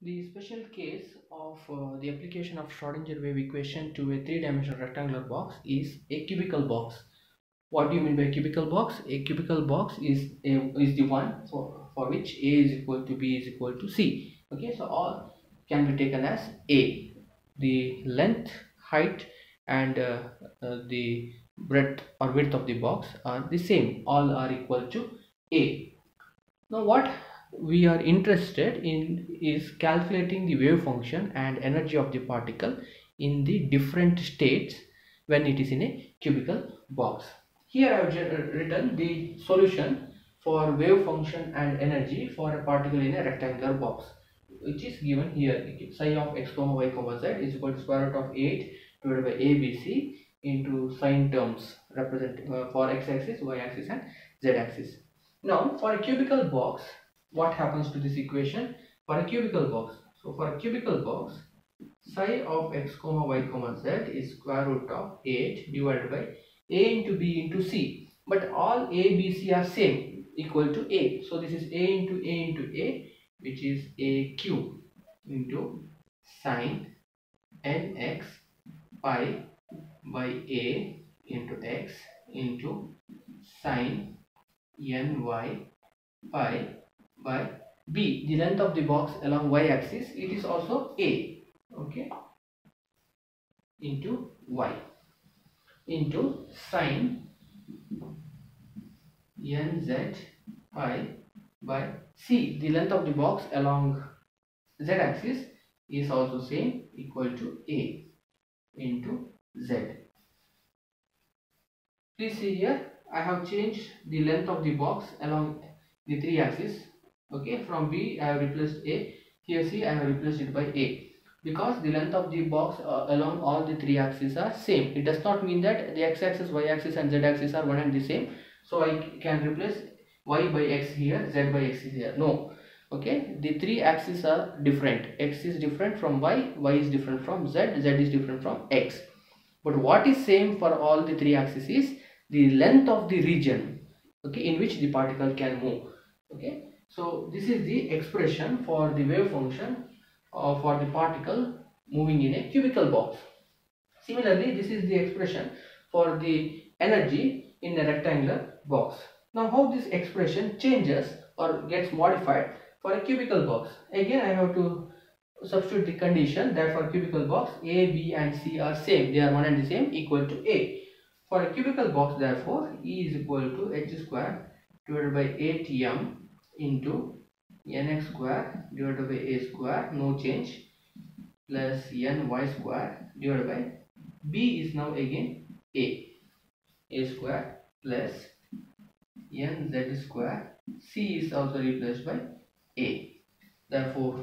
The special case of uh, the application of Schrodinger wave equation to a three-dimensional rectangular box is a cubical box. What do you mean by cubical box? A cubical box is a, is the one for, for which A is equal to B is equal to C. Okay, so all can be taken as A. The length, height and uh, uh, the breadth or width of the box are the same. All are equal to A. Now what we are interested in is calculating the wave function and energy of the particle in the different states when it is in a cubical box. Here I have written the solution for wave function and energy for a particle in a rectangular box which is given here psi of x comma y comma z is equal to square root of 8 divided by abc into sine terms representing uh, for x axis y axis and z axis now for a cubical box what happens to this equation for a cubical box. So for a cubical box psi of x comma y comma z is square root of 8 divided by a into b into c. But all a b c are same equal to a. So this is a into a into a which is a cube into sine nx pi by a into x into sine ny pi by b. The length of the box along y axis it is also a okay? Into y. Into sine nz pi by c. The length of the box along z axis is also same equal to a into z. Please see here i have changed the length of the box along the three axes okay from b i have replaced a. Here c i have replaced it by a. Because the length of the box uh, along all the three axes are same. It does not mean that the x-axis y-axis and z-axis are one and the same. So i can replace y by x here z by x is here. No. Okay the three axes are different. X is different from y y is different from z z is different from x. But what is same for all the three axes is the length of the region okay in which the particle can move okay so this is the expression for the wave function uh, for the particle moving in a cubical box. Similarly, this is the expression for the energy in a rectangular box. Now how this expression changes or gets modified for a cubical box. Again I have to substitute the condition that for cubical box A, B and C are same. They are one and the same equal to A. For a cubical box therefore E is equal to h square divided by 8m into nx square divided by a square no change plus ny square divided by b is now again a. A square plus nz square c is also replaced by a. Therefore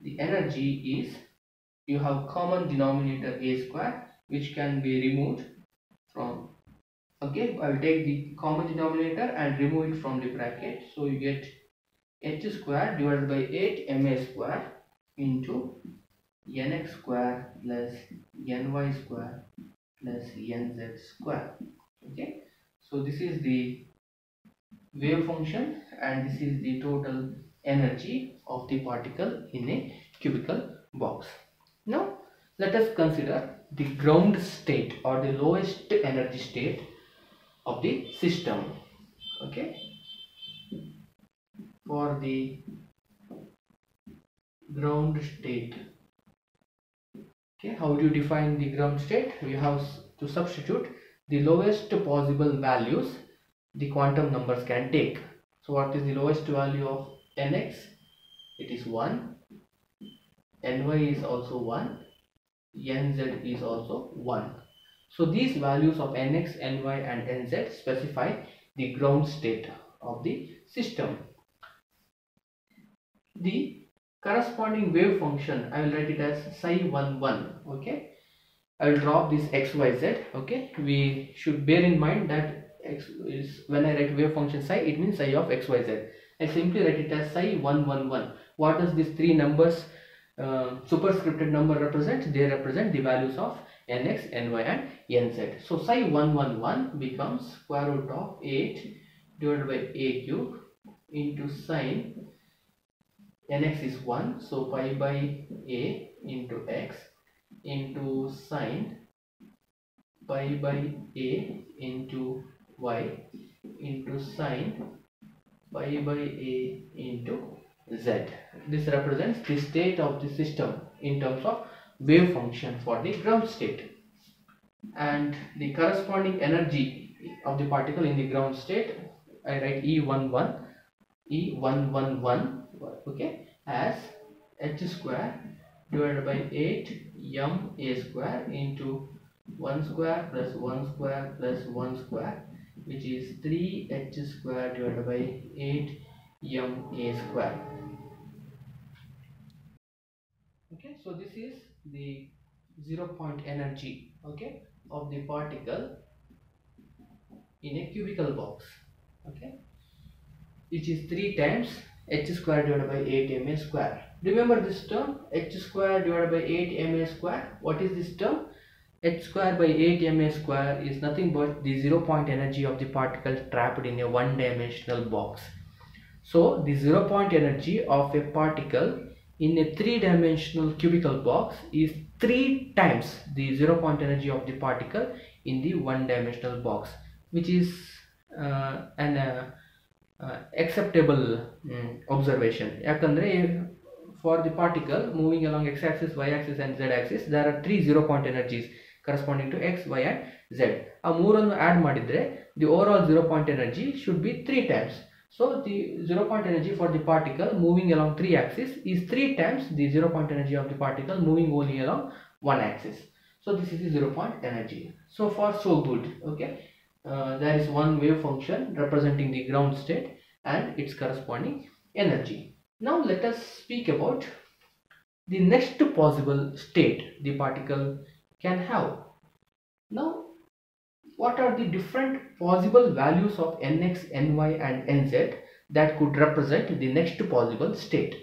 the energy is you have common denominator a square which can be removed from okay I will take the common denominator and remove it from the bracket. So you get h square divided by 8 ma square into nx square plus ny square plus nz square. Okay so this is the wave function and this is the total energy of the particle in a cubical box. Now let us consider the ground state or the lowest energy state of the system. Okay? For the ground state. Okay? How do you define the ground state? We have to substitute the lowest possible values the quantum numbers can take. So what is the lowest value of nx? It is 1 ny is also 1 nz is also 1 so these values of nx, ny and nz specify the ground state of the system. The corresponding wave function, I will write it as psi 1 1. Okay. I will drop this xyz. Okay. We should bear in mind that x is when I write wave function psi, it means psi of xyz. I simply write it as psi 1 1 1. What does these three numbers uh, superscripted number represent? They represent the values of nx, ny and nz. So psi 111 becomes square root of 8 divided by a cube into sine nx is 1 so pi by a into x into sine pi by a into y into sine pi by a into z this represents the state of the system in terms of wave function for the ground state. And the corresponding energy of the particle in the ground state i write e11 e111 okay as h square divided by 8 m a square into 1 square plus 1 square plus 1 square which is 3 h square divided by 8 m a square. Okay so this is the zero point energy okay of the particle in a cubical box okay which is 3 times h square divided by 8 ma square. Remember this term h square divided by 8 ma square. What is this term? h square by 8 ma square is nothing but the zero point energy of the particle trapped in a one dimensional box. So the zero point energy of a particle in a three dimensional cubical box is three times the zero point energy of the particle in the one dimensional box which is uh, an uh, uh, acceptable um, observation ಯಾಕಂದ್ರೆ for the particle moving along x axis y axis and z axis there are three zero point energies corresponding to x y and z ಆ ಮೂರನ್ನು add ಮಾಡಿದ್ರೆ the overall zero point energy should be three times so the zero point energy for the particle moving along three axis is three times the zero point energy of the particle moving only along one axis. So this is the zero point energy. So far so good. Okay? Uh, there is one wave function representing the ground state and its corresponding energy. Now let us speak about the next possible state the particle can have. Now what are the different possible values of nx ny and nz that could represent the next possible state?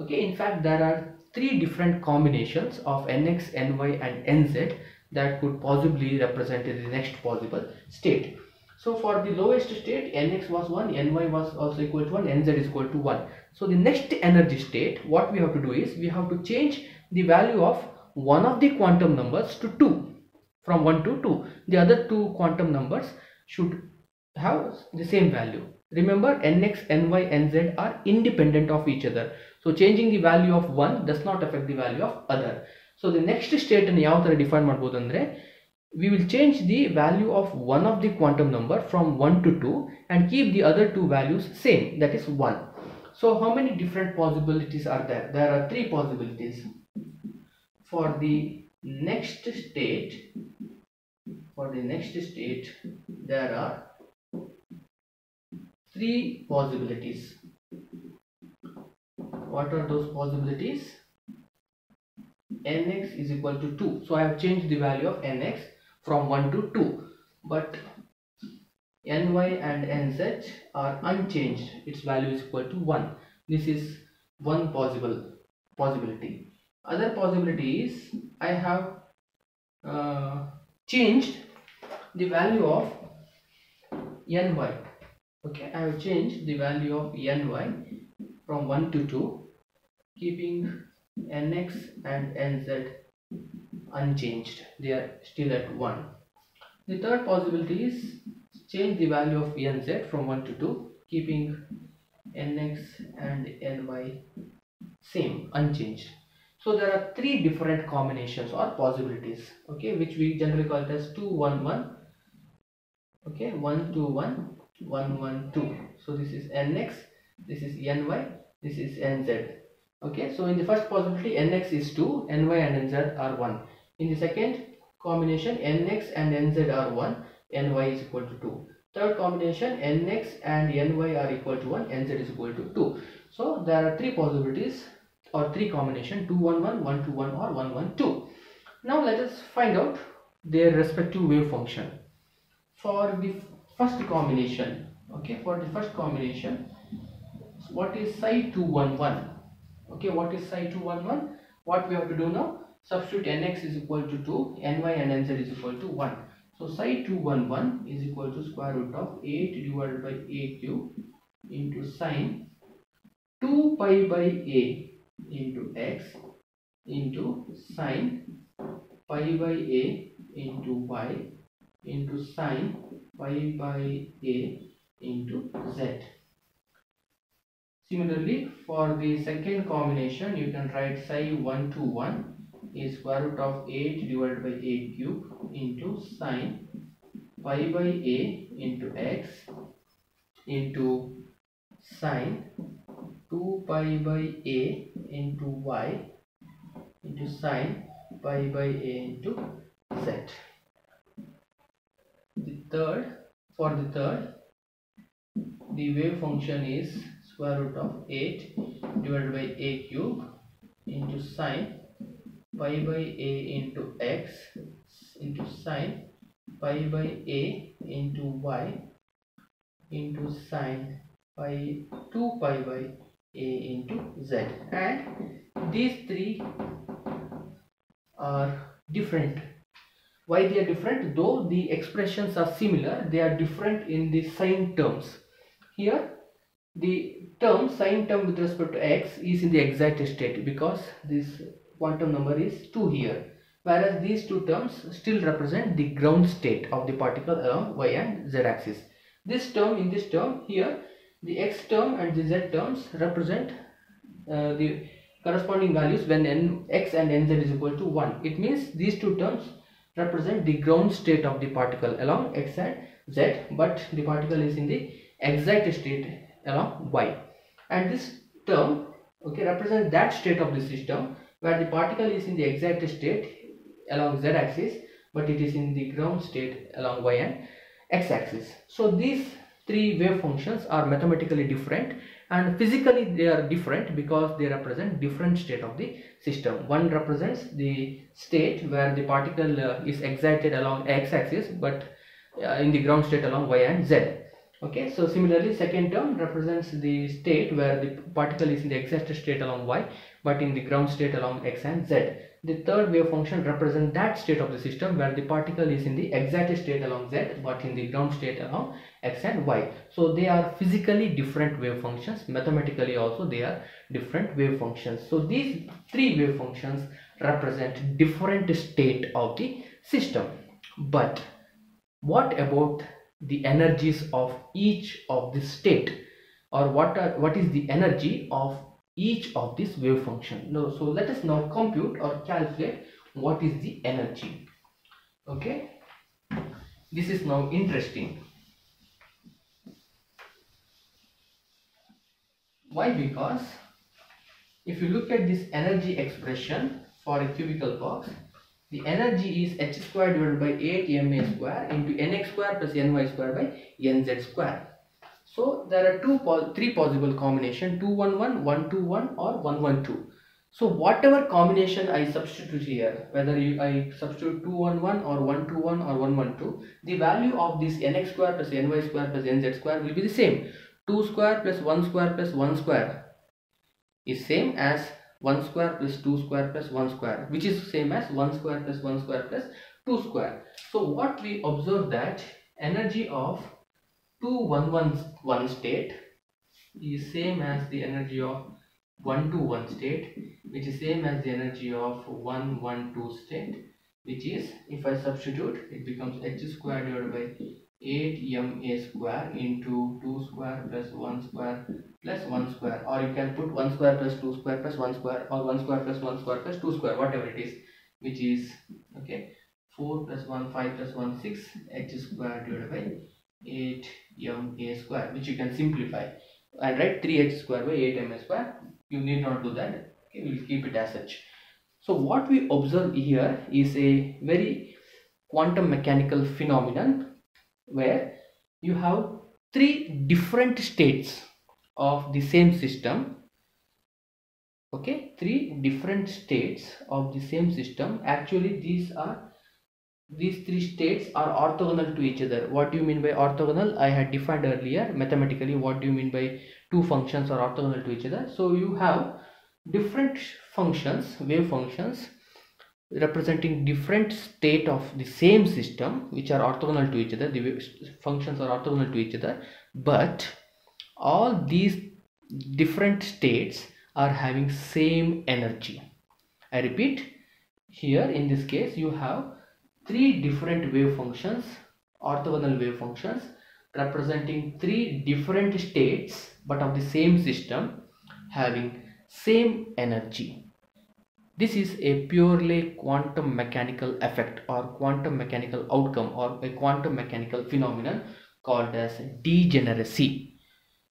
Okay in fact there are three different combinations of nx ny and nz that could possibly represent the next possible state. So for the lowest state nx was 1 ny was also equal to 1 nz is equal to 1 so the next energy state what we have to do is we have to change the value of one of the quantum numbers to 2 from 1 to 2 the other two quantum numbers should have the same value remember nx ny nz are independent of each other so changing the value of one does not affect the value of other so the next state ಅನ್ನು ಯಾವ ತರ define ಮಾಡ್ಬೋದು ಅಂದ್ರೆ we will change the value of one of the quantum number from 1 to 2 and keep the other two values same that is 1 so how many different possibilities are there there are three possibilities for the next state for the next state there are three possibilities. What are those possibilities? Nx is equal to 2 so i have changed the value of nx from 1 to 2 but ny and nz are unchanged. Its value is equal to 1 this is one possible possibility other possibility is i have uh, changed the value of ny okay i have changed the value of ny from 1 to 2 keeping nx and nz unchanged. They are still at 1 the third possibility is change the value of nz from 1 to 2 keeping nx and ny same unchanged so there are three different combinations or possibilities okay which we generally call as 2 1 1 okay 1 2 1 1 1 2 so this is nx this is ny this is nz okay. So in the first possibility nx is 2 ny and nz are 1 in the second combination nx and nz are 1 ny is equal to 2 third combination nx and ny are equal to 1 nz is equal to 2 so there are three possibilities or three combination 2 1 1 1 2 1 or 1 1 2 now let us find out their respective wave function. For the first combination okay for the first combination what is psi 211 okay what is psi 211 what we have to do now? Substitute nx is equal to 2 ny and nz is equal to 1 so psi 211 is equal to square root of 8 divided by aq into sine 2 pi by a into x into sine pi by a into y into sine pi by a into z. Similarly for the second combination you can write psi 1 to 1 is square root of 8 divided by a cube into sine pi by a into x into sine 2 pi by a into y into sine pi by a into z. The third, for the third, the wave function is square root of 8 divided by a cube into sine pi by a into x into sine pi by a into y into sine pi 2 pi by a into z. And these three are different. Why they are different? Though the expressions are similar they are different in the sine terms. Here the term sine term with respect to x is in the exact state because this quantum number is 2 here. Whereas these two terms still represent the ground state of the particle along y and z axis. This term in this term here the x term and the z terms represent uh, the corresponding values when n, x and nz is equal to 1. It means these two terms represent the ground state of the particle along x and z but the particle is in the exact state along y. And this term okay represents that state of the system where the particle is in the exact state along z axis but it is in the ground state along y and x axis. So these three wave functions are mathematically different and physically they are different because they represent different state of the system. One represents the state where the particle uh, is excited along x-axis but uh, in the ground state along y and z. Okay so similarly second term represents the state where the particle is in the excited state along y but in the ground state along x and z the third wave function represents that state of the system where the particle is in the exact state along z but in the ground state along x and y. So they are physically different wave functions. Mathematically also they are different wave functions. So these three wave functions represent different state of the system. But what about the energies of each of the state or what are, what is the energy of each of this wave function. No so let us now compute or calculate what is the energy. Okay? This is now interesting. Why? Because if you look at this energy expression for a cubical box the energy is h square divided by 8 ma square into nx square plus ny square by nz square so there are two, three possible combination 211, 121 or 112. So whatever combination I substitute here, whether you, I substitute 211 or 121 or 112, the value of this nx square plus ny square plus nz square will be the same. 2 square plus 1 square plus 1 square is same as 1 square plus 2 square plus 1 square which is same as 1 square plus 1 square plus 2 square. So what we observe that energy of 211 state is same as the energy of 121 state which is same as the energy of 112 state which is if I substitute it becomes h square divided by 8 ma square into 2 square plus 1 square plus 1 square. Or you can put 1 square plus 2 square plus 1 square or 1 square plus 1 square plus 2 square whatever it is which is okay 4 plus 1 5 plus 1 6 h square divided by 8 m a square which you can simplify. And write 3h square by 8 m a square. You need not do that. Okay we will keep it as such. So what we observe here is a very quantum mechanical phenomenon where you have three different states of the same system. Okay three different states of the same system. Actually these are these three states are orthogonal to each other. What do you mean by orthogonal? I had defined earlier mathematically what do you mean by two functions are orthogonal to each other? So you have different functions wave functions representing different state of the same system which are orthogonal to each other. The functions are orthogonal to each other. But all these different states are having same energy. I repeat here in this case you have three different wave functions orthogonal wave functions representing three different states but of the same system having same energy this is a purely quantum mechanical effect or quantum mechanical outcome or a quantum mechanical phenomenon called as degeneracy.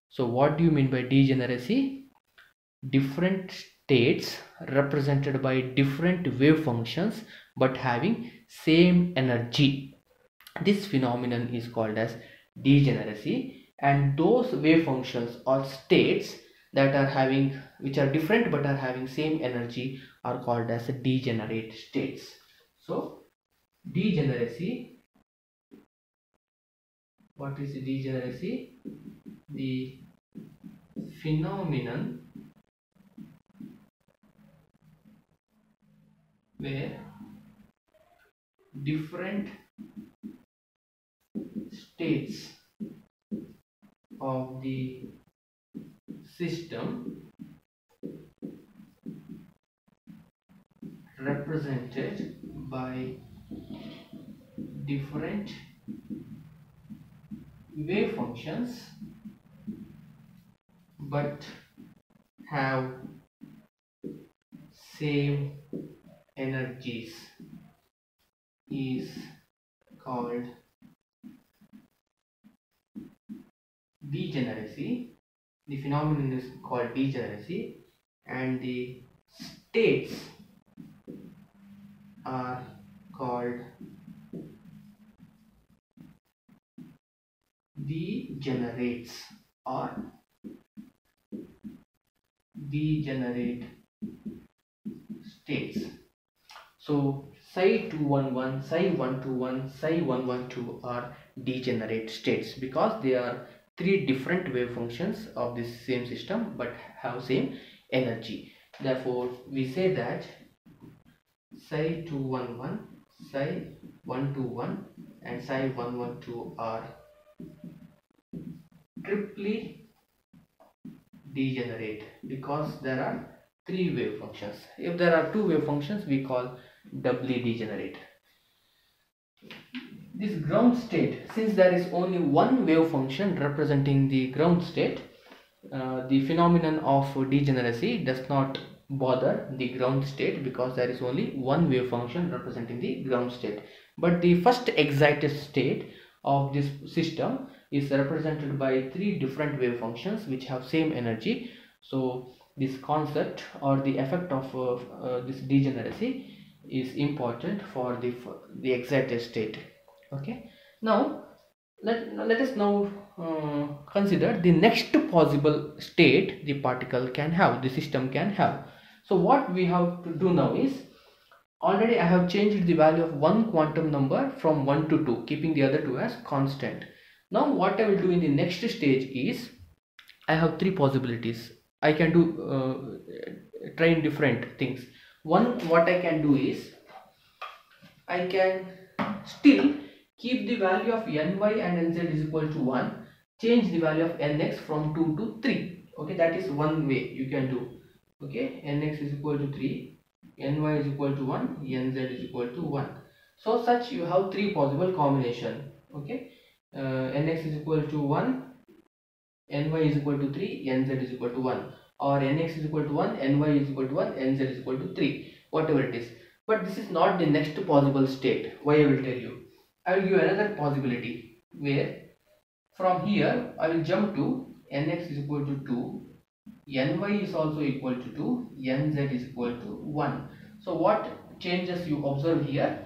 So what do you mean by degeneracy? Different states represented by different wave functions but having same energy. This phenomenon is called as degeneracy. And those wave functions or states that are having which are different but are having same energy are called as degenerate states. So degeneracy what is degeneracy? The phenomenon where different states of the system represented by different wave functions but have same energies is called degeneracy the phenomenon is called degeneracy and the states are called degenerates or degenerate states. So psi 211, psi 121, psi 112 are degenerate states because they are three different wave functions of this same system but have same energy. Therefore we say that psi 211 psi 121 and psi 112 are triply degenerate because there are three wave functions. If there are two wave functions we call doubly degenerate. This ground state since there is only one wave function representing the ground state uh, the phenomenon of degeneracy does not bother the ground state because there is only one wave function representing the ground state. But the first excited state of this system is represented by three different wave functions which have same energy. So this concept or the effect of uh, uh, this degeneracy is important for the for the excited state. Okay? Now let, let us now uh, consider the next possible state the particle can have the system can have. So what we have to do now is already I have changed the value of one quantum number from 1 to 2 keeping the other two as constant. Now what I will do in the next stage is I have three possibilities. I can do uh, try in different things one what I can do is I can still keep the value of ny and nz is equal to 1 change the value of nx from 2 to 3 okay that is one way you can do. Okay nx is equal to 3 ny is equal to 1 nz is equal to 1 so such you have three possible combination. Okay uh, nx is equal to 1 ny is equal to 3 nz is equal to 1 or nx is equal to 1 ny is equal to 1 nz is equal to 3 whatever it is but this is not the next possible state why i will tell you I will give another possibility where from here I will jump to nx is equal to 2, ny is also equal to 2, nz is equal to 1. So what changes you observe here?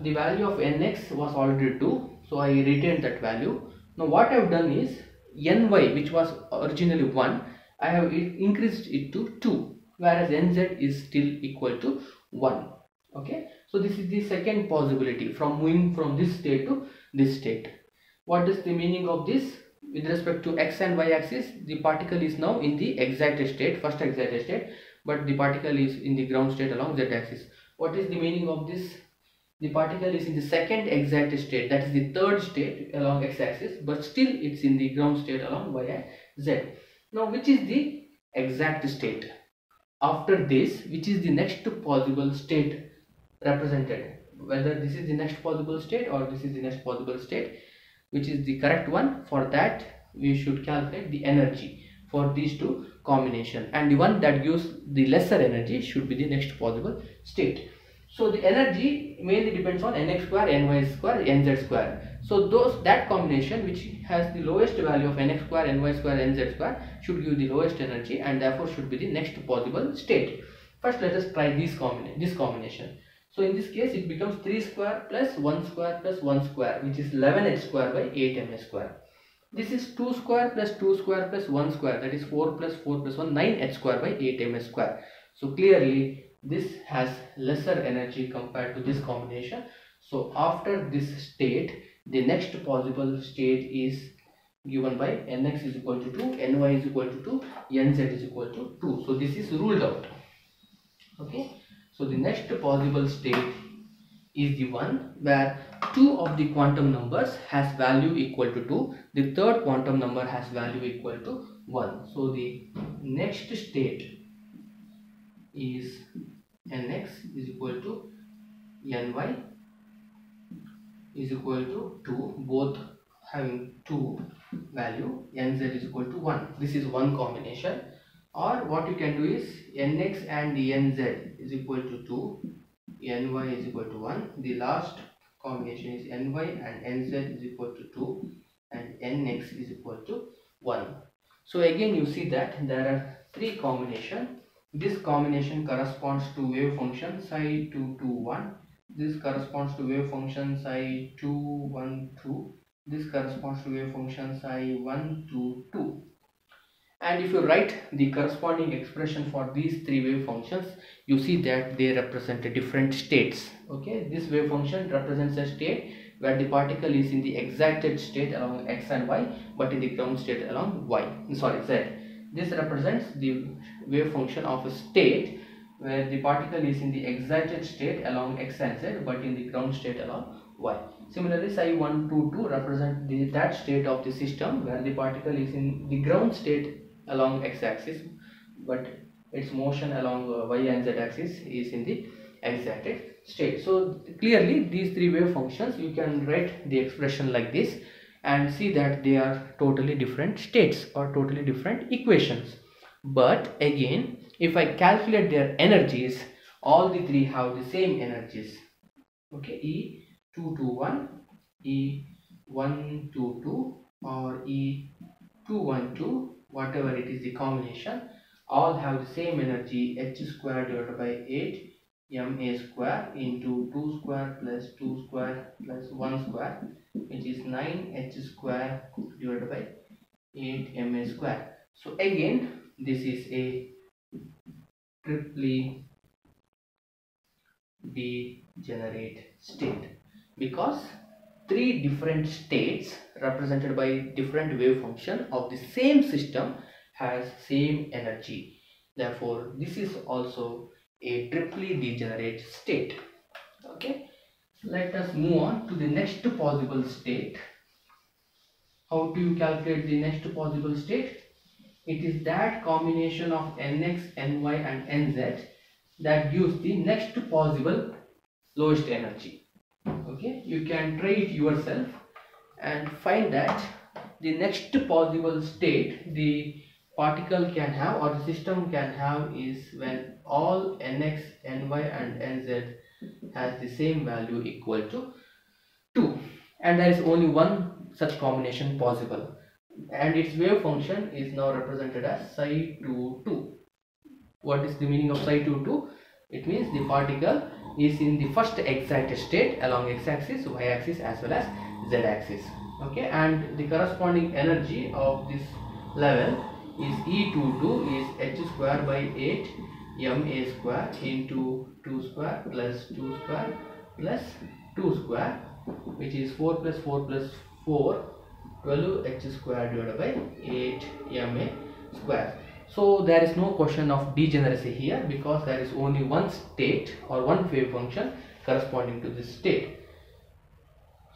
The value of nx was already 2, so I retained that value. Now what I have done is ny which was originally 1, I have increased it to 2 whereas nz is still equal to 1 okay? So this is the second possibility from moving from this state to this state. What is the meaning of this? With respect to x and y axis the particle is now in the excited state first excited state but the particle is in the ground state along z axis. What is the meaning of this? The particle is in the second excited state that is the third state along x axis but still it's in the ground state along y and z now which is the exact state? After this which is the next possible state represented? Whether this is the next possible state or this is the next possible state which is the correct one for that we should calculate the energy for these two combination. And the one that gives the lesser energy should be the next possible state. So the energy mainly depends on nx square, ny square, nz square. So those that combination which has the lowest value of nx square, ny square, nz square should give the lowest energy and therefore should be the next possible state. First let us try this combination. This combination. So in this case it becomes 3 square plus 1 square plus 1 square which is 11h square by 8ms square. This is 2 square plus 2 square plus 1 square that is 4 plus 4 plus 1 9h square by 8ms square. So clearly this has lesser energy compared to this combination so after this state the next possible state is given by nx is equal to 2 ny is equal to 2 nz is equal to 2 so this is ruled out. Okay? So the next possible state is the one where two of the quantum numbers has value equal to 2 the third quantum number has value equal to 1 so the next state is nx is equal to ny is equal to 2 both having 2 value nz is equal to 1 this is one combination. Or what you can do is nx and nz is equal to 2 ny is equal to 1 the last combination is ny and nz is equal to 2 and nx is equal to 1 so again you see that there are three combination. This combination corresponds to wave function psi 221. This corresponds to wave function psi 212. This corresponds to wave function psi 122. And if you write the corresponding expression for these three wave functions, you see that they represent different states. Okay, this wave function represents a state where the particle is in the excited state along x and y, but in the ground state along y. Sorry, z this represents the wave function of a state where the particle is in the excited state along x z but in the ground state along y. Similarly, psi 1, 2, 2 represent the, that state of the system where the particle is in the ground state along x-axis but its motion along uh, y and z axis is in the excited state. So clearly these three wave functions you can write the expression like this and see that they are totally different states or totally different equations but again if I calculate their energies all the three have the same energies okay E221 E122 or E212 whatever it is the combination all have the same energy h square divided by 8 ma square into 2 square plus 2 square plus 1 square which is 9h square divided by 8 ma square. So again this is a triply degenerate state. Because three different states represented by different wave function of the same system has same energy. Therefore this is also a triply degenerate state. Okay? Let us move on to the next possible state. How do you calculate the next possible state it is that combination of nx ny and nz that gives the next possible lowest energy. Okay? You can try it yourself and find that the next possible state the particle can have or the system can have is when all nx ny and nz has the same value equal to 2 and there is only one such combination possible and its wave function is now represented as psi 2 2 what is the meaning of psi 2 2 it means the particle is in the first excited state along x-axis y-axis as well as z-axis okay and the corresponding energy of this level is E22 is h square by 8 ma square into 2 square plus 2 square plus 2 square which is 4 plus 4 plus 4 12 h square divided by 8 ma square. So there is no question of degeneracy here because there is only one state or one wave function corresponding to this state.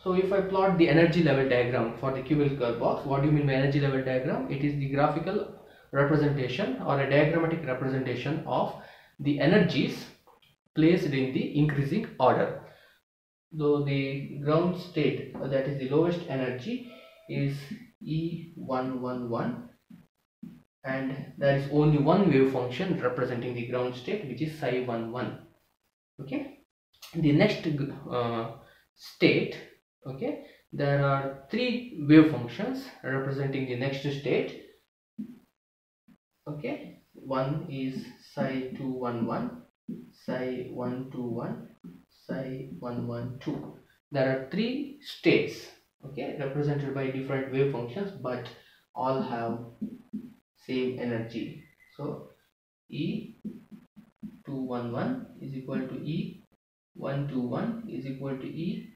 So if I plot the energy level diagram for the cubical box what do you mean by energy level diagram? It is the graphical representation or a diagrammatic representation of the energies placed in the increasing order. so the ground state that is the lowest energy is E111 and there is only one wave function representing the ground state which is psi 11 okay? The next uh, state okay there are three wave functions representing the next state. Okay? One is psi 211 psi 121 psi 112 there are three states okay represented by different wave functions but all have same energy. So e 211 is equal to e 121 is equal to e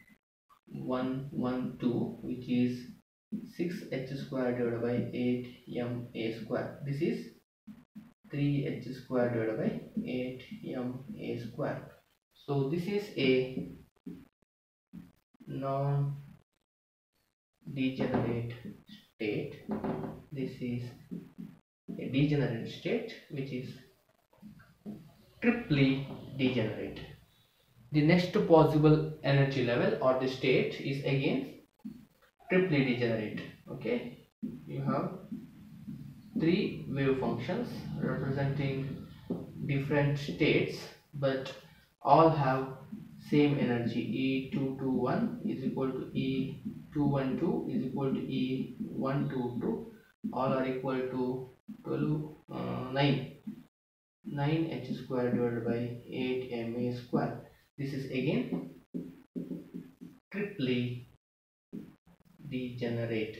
112 which is 6h square divided by 8ma square. This is 3h square divided by 8ma square. So this is a non degenerate state. This is a degenerate state which is triply degenerate. The next possible energy level or the state is again triply degenerate. Okay? You have three wave functions representing different states but all have same energy e221 is equal to e212 is equal to e122 all are equal to 12 uh, 9 9 h square divided by 8 ma square. This is again triply degenerate.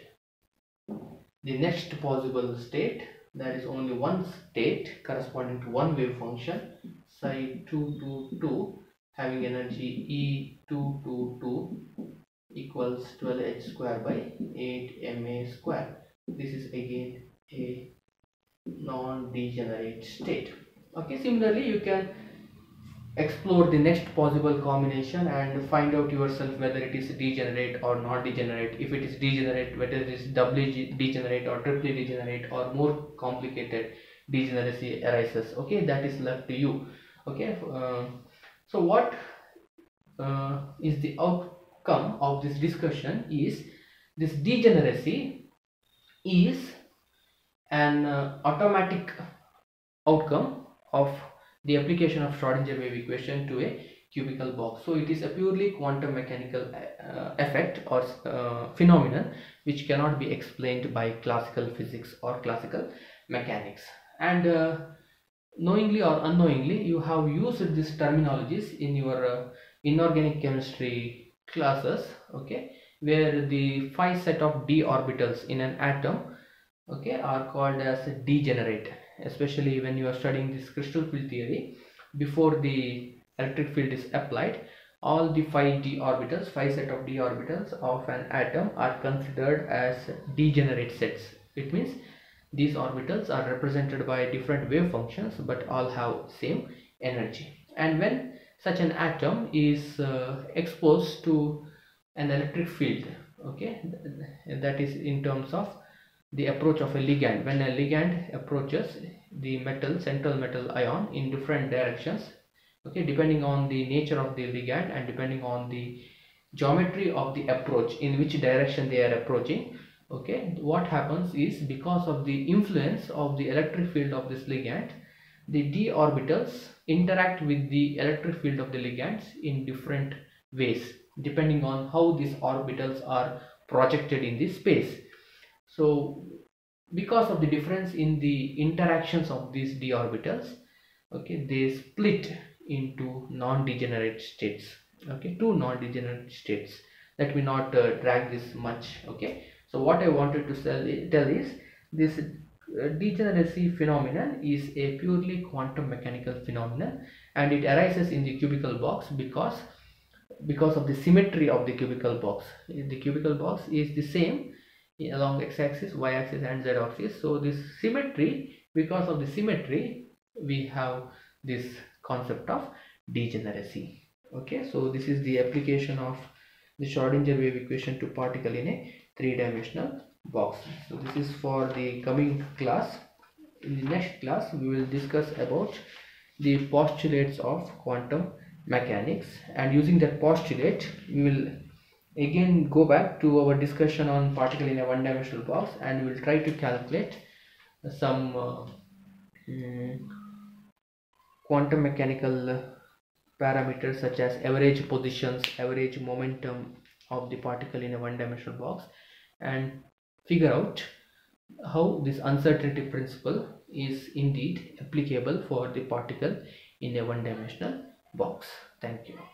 The next possible state there is only one state corresponding to one wave function psi 222 having energy E222 equals 12h square by 8 ma square. This is again a non-degenerate state. Okay similarly you can explore the next possible combination and find out yourself whether it is degenerate or not degenerate. If it is degenerate whether it is doubly degenerate or triply degenerate or more complicated degeneracy arises. Okay that is left to you. Okay uh, so what uh, is the outcome of this discussion is this degeneracy is an uh, automatic outcome of the application of Schrodinger wave equation to a cubical box. So it is a purely quantum mechanical uh, effect or uh, phenomenon which cannot be explained by classical physics or classical mechanics. And uh, knowingly or unknowingly you have used these terminologies in your uh, inorganic chemistry classes okay where the five set of d orbitals in an atom okay are called as degenerate especially when you are studying this crystal field theory before the electric field is applied all the 5d orbitals 5 set of d orbitals of an atom are considered as degenerate sets. It means these orbitals are represented by different wave functions but all have same energy. And when such an atom is uh, exposed to an electric field okay that is in terms of the approach of a ligand. When a ligand approaches the metal central metal ion in different directions okay depending on the nature of the ligand and depending on the geometry of the approach in which direction they are approaching okay what happens is because of the influence of the electric field of this ligand the d orbitals interact with the electric field of the ligands in different ways depending on how these orbitals are projected in the space. So because of the difference in the interactions of these d orbitals okay they split into non-degenerate states okay two non-degenerate states. Let me not uh, drag this much okay so what i wanted to tell, is this uh, degeneracy phenomenon is a purely quantum mechanical phenomenon and it arises in the cubical box because because of the symmetry of the cubical box. The cubical box is the same along x-axis y-axis and z-axis so this symmetry because of the symmetry we have this concept of degeneracy. Okay? So this is the application of the Schrodinger wave equation to particle in a three-dimensional box. So this is for the coming class. In the next class we will discuss about the postulates of quantum mechanics. And using that postulate we will again go back to our discussion on particle in a one dimensional box and we will try to calculate some uh, um, quantum mechanical parameters such as average positions average momentum of the particle in a one dimensional box and figure out how this uncertainty principle is indeed applicable for the particle in a one dimensional box. Thank you